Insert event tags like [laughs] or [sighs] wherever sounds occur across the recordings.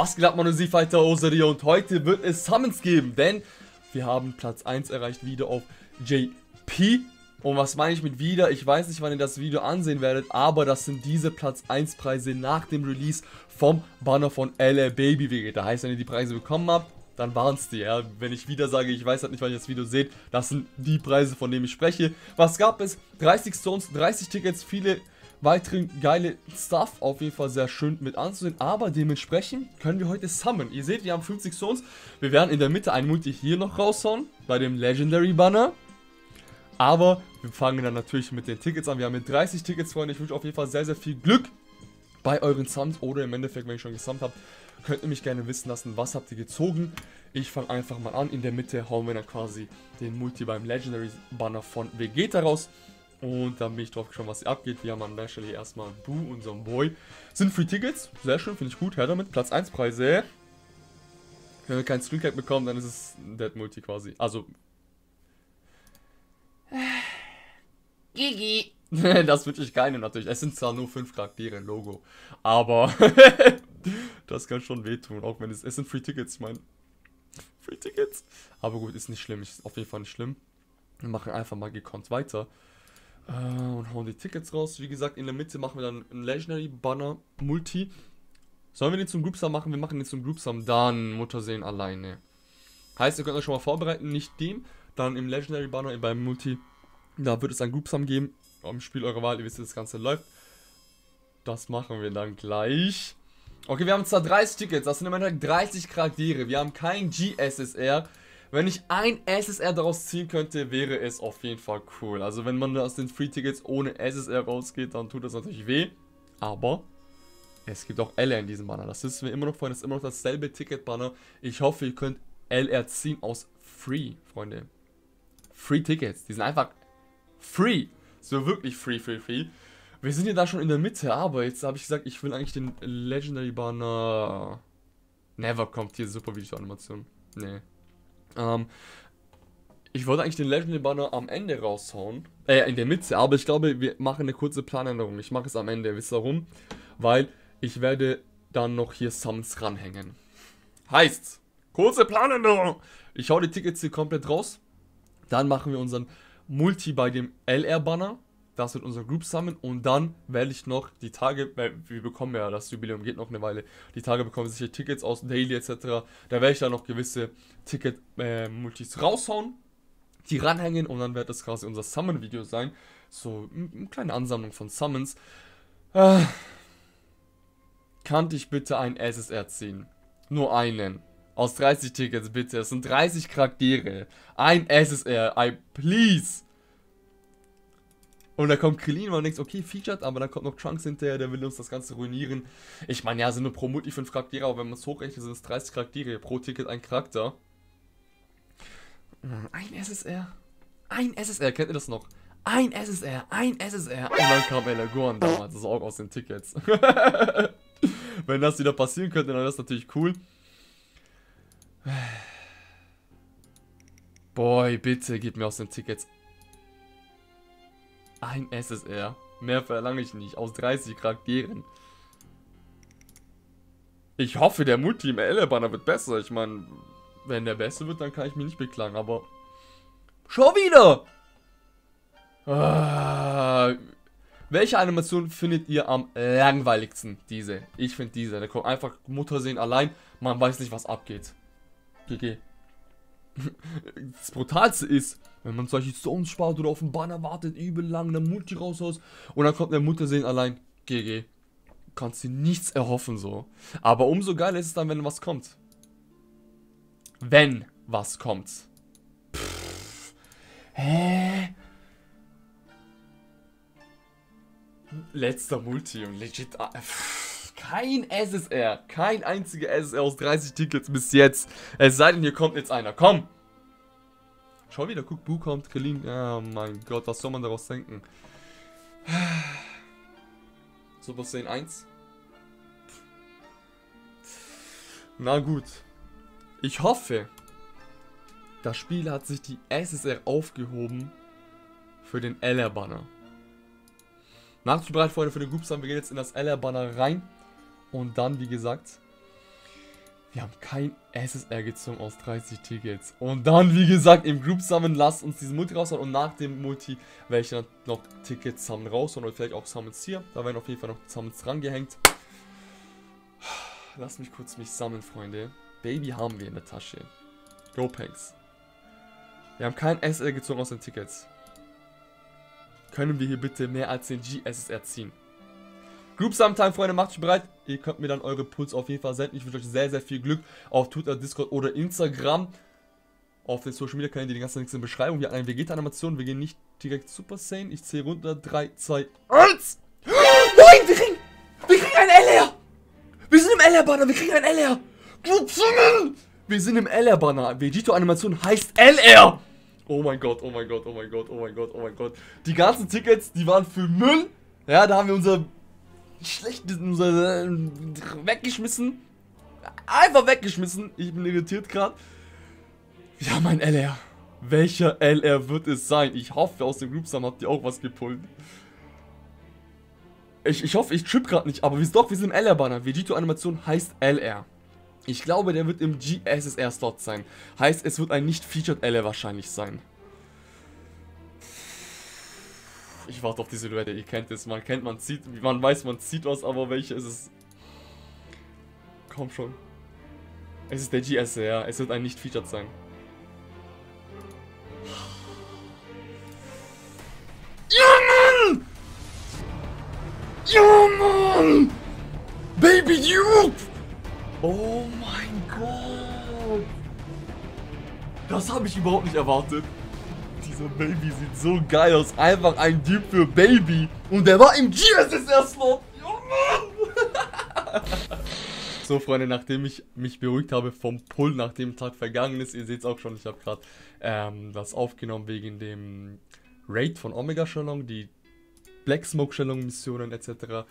Was geht ab, man Sie Fighter Oseria und heute wird es Summons geben, denn wir haben Platz 1 erreicht wieder auf JP. Und was meine ich mit wieder? Ich weiß nicht, wann ihr das Video ansehen werdet, aber das sind diese Platz 1 Preise nach dem Release vom Banner von LA Baby Vegeta. Heißt, wenn ihr die Preise bekommen habt, dann waren es die, ja. Wenn ich wieder sage, ich weiß halt nicht, wann ihr das Video seht, das sind die Preise, von denen ich spreche. Was gab es? 30 Stones, 30 Tickets, viele weiteren geile Stuff. Auf jeden Fall sehr schön mit anzusehen. Aber dementsprechend können wir heute summon. Ihr seht, wir haben 50 Stones. Wir werden in der Mitte ein Multi hier noch raushauen. Bei dem Legendary Banner. Aber wir fangen dann natürlich mit den Tickets an. Wir haben mit 30 Tickets, Freunde. Ich wünsche auf jeden Fall sehr, sehr viel Glück bei euren Sums. Oder im Endeffekt, wenn ihr schon gesummt habt, könnt ihr mich gerne wissen lassen, was habt ihr gezogen. Ich fange einfach mal an. In der Mitte hauen wir dann quasi den Multi beim Legendary Banner von Vegeta raus. Und dann bin ich drauf geschaut, was hier abgeht. Wir haben an der Stelle erstmal Boo, unseren Boy. Sind Free Tickets. Sehr schön, finde ich gut. Her damit. Platz 1 Preise. Wenn wir keinen Screencap bekommen, dann ist es ein Dead Multi quasi. Also. Gigi. [laughs] das wünsche ich keinem natürlich. Es sind zwar nur 5 Charaktere im Logo. Aber. [laughs] das kann schon wehtun. Auch wenn es. Es sind Free Tickets, ich meine. Free Tickets. Aber gut, ist nicht schlimm. Ist auf jeden Fall nicht schlimm. Wir machen einfach mal gekonnt weiter. Äh, und hauen die Tickets raus. Wie gesagt, in der Mitte machen wir dann ein Legendary Banner Multi. Sollen wir den zum Groupsum machen? Wir machen den zum Groupsum, dann Muttersehen alleine. Heißt, ihr könnt euch schon mal vorbereiten, nicht dem, dann im Legendary Banner beim Multi. Da wird es ein Groupsum geben. Im Spiel eurer Wahl, ihr wisst, wie das Ganze läuft. Das machen wir dann gleich. Okay, wir haben zwar 30 Tickets, das sind im Endeffekt 30 Charaktere. Wir haben kein GSSR. Wenn ich ein SSR daraus ziehen könnte, wäre es auf jeden Fall cool. Also wenn man aus den Free Tickets ohne SSR rausgeht, dann tut das natürlich weh. Aber es gibt auch LR in diesem Banner. Das ist mir immer noch, Freunde, das ist immer noch dasselbe Ticket-Banner. Ich hoffe, ihr könnt LR ziehen aus Free, Freunde. Free Tickets. Die sind einfach free. So wirklich free, free, free. Wir sind ja da schon in der Mitte, aber jetzt habe ich gesagt, ich will eigentlich den Legendary Banner... Never kommt hier super Video-Animation. Nee. Ähm, ich wollte eigentlich den Legendary Banner am Ende raushauen. Äh, in der Mitte, aber ich glaube, wir machen eine kurze Planänderung. Ich mache es am Ende. Wisst ihr warum? Weil ich werde dann noch hier Sums ranhängen. Heißt, kurze Planänderung. Ich hau die Tickets hier komplett raus. Dann machen wir unseren Multi bei dem LR-Banner. Das wird unser Group Summon und dann werde ich noch die Tage, weil wir bekommen ja, das Jubiläum geht noch eine Weile, die Tage bekommen sicher Tickets aus Daily etc. Da werde ich dann noch gewisse Ticket-Multis äh, raushauen, die ranhängen und dann wird das quasi unser Summon-Video sein. So eine kleine Ansammlung von Summons. Äh, kannte ich bitte ein SSR ziehen? Nur einen. Aus 30 Tickets bitte. Es sind 30 Charaktere. Ein SSR. I please. Und da kommt Krillin, man denkt, okay, featured, aber dann kommt noch Trunks hinterher, der will uns das Ganze ruinieren. Ich meine, ja, sind nur pro Multi 5 Charaktere, aber wenn man es hochrechnet, sind es 30 Charaktere, pro Ticket ein Charakter. Ein SSR. Ein SSR, kennt ihr das noch? Ein SSR, ein SSR. Und dann kam Elagorn damals, das auch aus den Tickets. [laughs] wenn das wieder passieren könnte, dann wäre das natürlich cool. Boy, bitte gib mir aus den Tickets ein SSR. Mehr verlange ich nicht. Aus 30 Charakteren. Ich hoffe, der Multi im L-Banner wird besser. Ich meine, wenn der beste wird, dann kann ich mich nicht beklagen. Aber schon wieder! Ah, welche Animation findet ihr am langweiligsten? Diese. Ich finde diese. Da kommt einfach Mutter sehen allein. Man weiß nicht, was abgeht. GG. [laughs] Das Brutalste ist, wenn man solche Stones spart oder auf den Banner wartet, übel lang, eine Multi raus aus und dann kommt der Mutter sehen allein. GG. Kannst dir nichts erhoffen so. Aber umso geiler ist es dann, wenn was kommt. Wenn was kommt. Pff. Hä? Letzter Multi und legit. Pff, kein SSR. Kein einziger SSR aus 30 Tickets bis jetzt. Es sei denn, hier kommt jetzt einer. Komm! Schau wieder, guck, Bu kommt, Krillin. Oh mein Gott, was soll man daraus denken? [sighs] Super Saiyan 1. Na gut. Ich hoffe, das Spiel hat sich die SSR aufgehoben für den LR-Banner. Nachzubereit, Freunde, für den Groups wir gehen jetzt in das LR-Banner rein. Und dann, wie gesagt, Wir haben kein SSR gezogen aus 30 Tickets. Und dann, wie gesagt, im Group Summon lasst uns diesen Multi raushauen. Und nach dem Multi werde ich dann noch Tickets Summon raus und vielleicht auch Summons hier. Da werden auf jeden Fall noch Summons drangehängt. Lass mich kurz mich sammeln, Freunde. Baby haben wir in der Tasche. Go Panks. Wir haben kein SSR gezogen aus den Tickets. Können wir hier bitte mehr als den GSSR ziehen? Group Sometime, Freunde, macht euch bereit. Ihr könnt mir dann eure Puls auf jeden Fall senden. Ich wünsche euch sehr, sehr viel Glück auf Twitter, Discord oder Instagram. Auf den Social Media Kanälen, die ganze Zeit in der Beschreibung. Wir haben eine Vegeta-Animation. Wir gehen nicht direkt Super Saiyan. Ich zähle runter. 3, 2, 1. Nein, wir kriegen, wir kriegen ein LR. Wir sind im LR-Banner. Wir kriegen ein LR. Wir sind im LR-Banner. Vegito-Animation heißt LR. Oh mein Gott, oh mein Gott, oh mein Gott, oh mein Gott, oh mein Gott. Die ganzen Tickets, die waren für Müll. Ja, da haben wir unser schlecht äh, weggeschmissen. Einfach weggeschmissen. Ich bin irritiert gerade. Wir haben ein LR. Welcher LR wird es sein? Ich hoffe, aus dem Groupsam habt ihr auch was gepult. Ich, ich hoffe, ich trip gerade nicht, aber wir, doch, wir sind im LR-Banner. Vegito-Animation heißt LR. Ich glaube, der wird im GSSR-Slot sein. Heißt, es wird ein nicht featured LR wahrscheinlich sein. Ich warte auf die Silhouette, ihr kennt es, man kennt, man sieht, man weiß, man sieht was, aber welche ist es? Komm schon. Es ist der GS, ja, es wird ein nicht featured sein. Ja, Mann! Ja, Mann! Baby Duke! Oh mein Gott! Das habe ich überhaupt nicht erwartet dieser Baby sieht so geil aus. Einfach ein Typ für Baby. Und der war im GSSR-Slot. Ja, Mann. [laughs] so, Freunde, nachdem ich mich beruhigt habe vom Pull, nachdem Tag vergangen ist, ihr seht es auch schon, ich habe gerade ähm, das aufgenommen wegen dem Raid von Omega Shalom, die Black Smoke Shalom Missionen etc.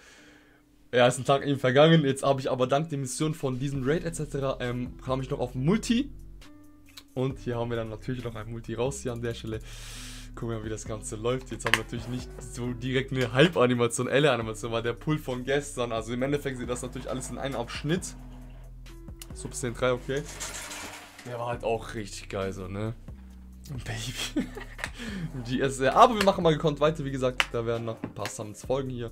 Ja, ist ein Tag eben vergangen. Jetzt habe ich aber dank der Mission von diesem Raid etc. Ähm, kam ich noch auf Multi. Und hier haben wir dann natürlich noch ein Multi raus hier an der Stelle. Gucken wir mal, wie das Ganze läuft. Jetzt haben wir natürlich nicht so direkt eine Hype-Animation, L-Animation, weil der Pull von gestern. Also im Endeffekt sieht das natürlich alles in einem Abschnitt. Substain 3, okay. Der war halt auch richtig geil so, ne? Baby. [laughs] GSR. Aber wir machen mal gekonnt weiter, wie gesagt. Da werden noch ein paar Summons folgen hier.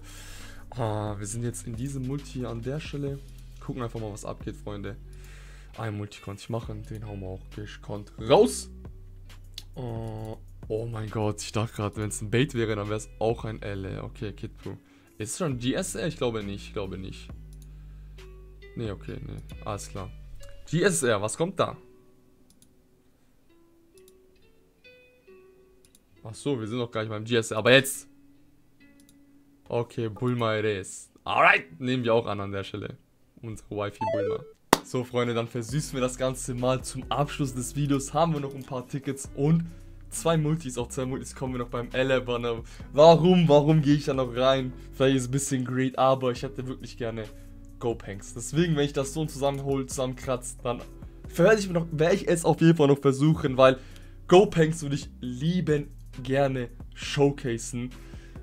Ah, wir sind jetzt in diesem Multi an der Stelle. Gucken einfach mal, was abgeht, Freunde. Ein Multi konnte ich machen. Den hauen wir auch gekonnt raus. Oh, oh mein Gott, ich dachte gerade, wenn es ein Bait wäre, dann wäre es auch ein L. Okay, Kid Pro. Ist es schon GSR? Ich glaube nicht, ich glaube nicht. Nee, okay, nee. Alles klar. GSR, was kommt da? Ach so, wir sind noch gar nicht beim GSR, aber jetzt. Okay, Bulma Res. Alright, nehmen wir auch an an der Stelle. Unsere Wifi Bulma. So, Freunde, dann versüßen wir das Ganze mal zum Abschluss des Videos. Haben wir noch ein paar Tickets und zwei Multis. Auch zwei Multis kommen wir noch beim L-Banner. Warum, warum gehe ich da noch rein? Vielleicht ist es ein bisschen great, aber ich hätte wirklich gerne Go-Panks. Deswegen, wenn ich das so zusammenhole, zusammenkratze, dann werde ich, werd ich es auf jeden Fall noch versuchen, weil Go-Panks würde ich lieben gerne showcasen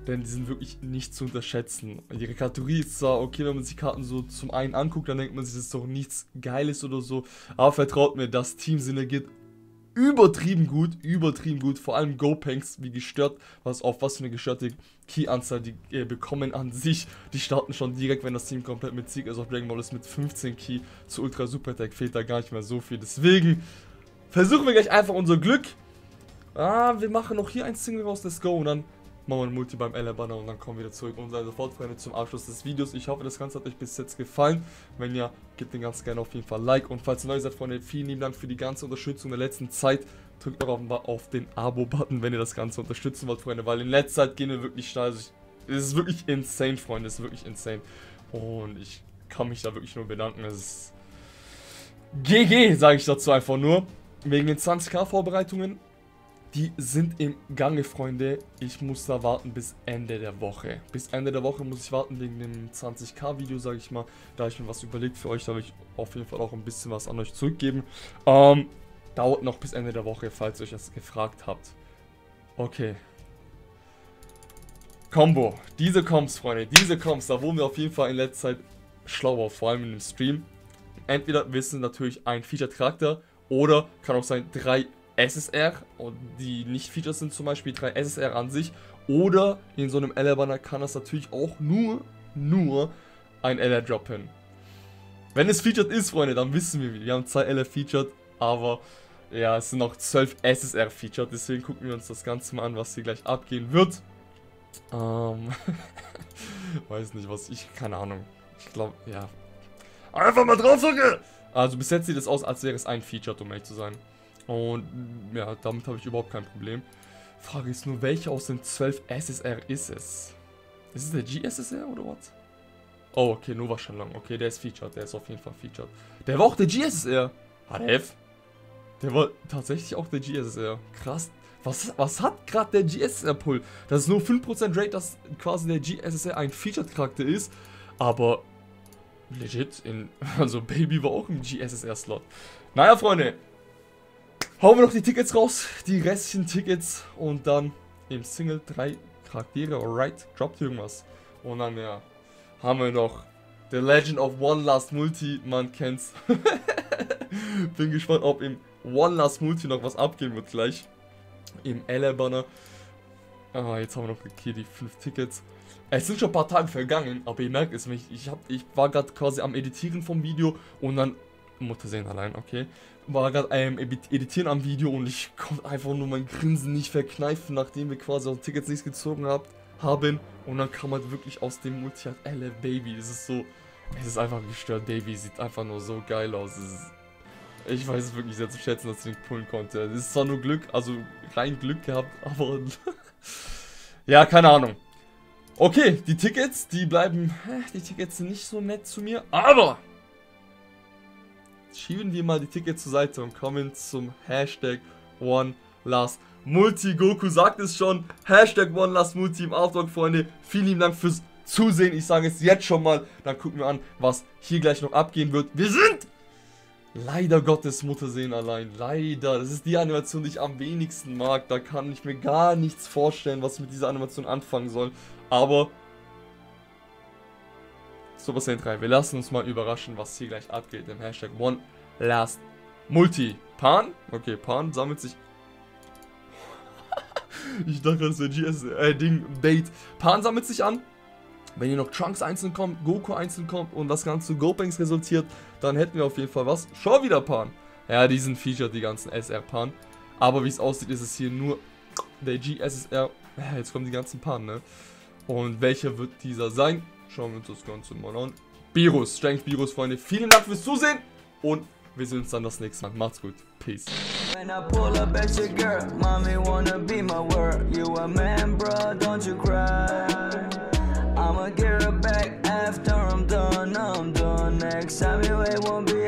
denn die sind wirklich nicht zu unterschätzen. Ihre Kategorie ist zwar okay, wenn man sich Karten so zum einen anguckt, dann denkt man sich, das ist doch nichts Geiles oder so, aber vertraut mir, das Team synergiert übertrieben gut, übertrieben gut, vor allem Go-Panks, wie gestört, was auf was für eine gestörte Key-Anzahl die äh, bekommen an sich. Die starten schon direkt, wenn das Team komplett mit Sieg ist auf Dragon Ball ist mit 15 Key. Zu Ultra Super Attack fehlt da gar nicht mehr so viel. Deswegen versuchen wir gleich einfach unser Glück. Ah, wir machen noch hier ein Single raus, let's go. Und dann machen wir ein Multi beim L-Banner und dann kommen wir wieder zurück und seid sofort Freunde zum Abschluss des Videos. Ich hoffe, das Ganze hat euch bis jetzt gefallen. Wenn ja, gebt den ganz gerne auf jeden Fall Like und falls ihr neu seid, Freunde, vielen lieben Dank für die ganze Unterstützung der letzten Zeit. Drückt doch auf, den Abo-Button, wenn ihr das Ganze unterstützen wollt, Freunde, weil in letzter Zeit gehen wir wirklich schnell. Also ich, es ist wirklich insane, Freunde, es ist wirklich insane. Und ich kann mich da wirklich nur bedanken. Es ist GG, sage ich dazu einfach nur. Wegen den 20k Vorbereitungen die sind im Gange, Freunde. Ich muss da warten bis Ende der Woche. Bis Ende der Woche muss ich warten wegen dem 20k-Video, sage ich mal. Da ich mir was überlegt für euch. Da will ich auf jeden Fall auch ein bisschen was an euch zurückgeben. Ähm, dauert noch bis Ende der Woche, falls ihr euch das gefragt habt. Okay. Combo. Diese Comps, Freunde. Diese Comps. Da wurden wir auf jeden Fall in letzter Zeit schlauer. Vor allem in dem Stream. entweder wissen natürlich ein Featured Charakter oder kann auch sein drei SSR und die nicht Features sind zum Beispiel drei SSR an sich oder in so einem LR-Banner kann das natürlich auch nur, nur ein LR droppen. Wenn es featured ist, Freunde, dann wissen wir, wir haben zwei LR featured, aber ja, es sind noch 12 SSR featured, deswegen gucken wir uns das Ganze mal an, was hier gleich abgehen wird. Ähm, [laughs] weiß nicht, was ich, keine Ahnung. Ich glaube, ja. Einfach mal drauf drücke! Also bis jetzt sieht es aus, als wäre es ein Featured, um ehrlich zu sein. Und ja, damit habe ich überhaupt kein Problem. Frage ist nur, welcher aus den 12 SSR ist es? Ist es der GSSR oder was? Oh, okay, Nova Shenlong. Okay, der ist featured. Der ist auf jeden Fall featured. Der war auch der GSSR. HDF. Der war tatsächlich auch der GSSR. Krass. Was, was hat gerade der GSSR-Pull? Das ist nur 5% Rate, dass quasi der GSSR ein Featured-Charakter ist. Aber legit, in, [laughs] also Baby war auch im GSSR-Slot. Naja, Freunde. Hauen wir noch die Tickets raus. Die restlichen Tickets. Und dann im Single drei Charaktere. Alright, droppt irgendwas. Und dann, ja, haben wir noch The Legend of One Last Multi. Man kennt's. [laughs] Bin gespannt, ob im One Last Multi noch was abgehen wird gleich. Im LR-Banner. Ah, jetzt haben wir noch hier die 5 Tickets. Es sind schon ein paar Tage vergangen, aber ihr merkt es mich. Ich, hab, ich war gerade quasi am Editieren vom Video und dann. Mutter sehen allein, okay. War gerade ähm, Editieren am Video und ich konnte einfach nur mein Grinsen nicht verkneifen, nachdem wir quasi auch Tickets nicht gezogen habt, haben. Und dann kam halt wirklich aus dem Multi halt LR Baby. Das ist so. Es ist einfach gestört. Baby sieht einfach nur so geil aus. Ist, ich weiß es wirklich sehr zu schätzen, dass ich den pullen konnte. Es ist zwar nur Glück, also rein Glück gehabt, [laughs] aber. [laughs] ja, keine Ahnung. Okay, die Tickets, die bleiben. Die Tickets sind nicht so nett zu mir, aber. Schieben wir mal die Tickets zur Seite und kommen zum Hashtag One Last Multi. Goku sagt es schon. Hashtag One Last Multi im Outlook, Freunde. Vielen lieben Dank fürs Zusehen. Ich sage es jetzt schon mal. Dann gucken wir an, was hier gleich noch abgehen wird. Wir sind leider Gottes Muttersehen allein. Leider. Das ist die Animation, die ich am wenigsten mag. Da kann ich mir gar nichts vorstellen, was ich mit dieser Animation anfangen soll. Aber Super Saiyan 3. Wir lassen uns mal überraschen, was hier gleich abgeht im Hashtag One Last Multi. Pan? Okay, Pan sammelt sich. [laughs] ich dachte, das wäre GS, äh, Ding, Date. Pan sammelt sich an. Wenn hier noch Trunks einzeln kommt, Goku einzeln kommt und das Ganze zu Gopangs resultiert, dann hätten wir auf jeden Fall was. Schon wieder Pan. Ja, die sind featured, die ganzen SR-Pan. Aber wie es aussieht, ist es hier nur der GSSR. Jetzt kommen die ganzen Pan, ne? Und welcher wird dieser sein? Schauen wir uns das Ganze mal an. Virus, Strength Virus, Freunde. Vielen Dank fürs Zusehen und wir sehen uns dann das nächste Mal. Macht's gut. Peace. When I pull up at your girl, mommy wanna be my word. You a man, bro, don't you cry. I'ma get her back after I'm done, I'm done. Next time you ain't won't be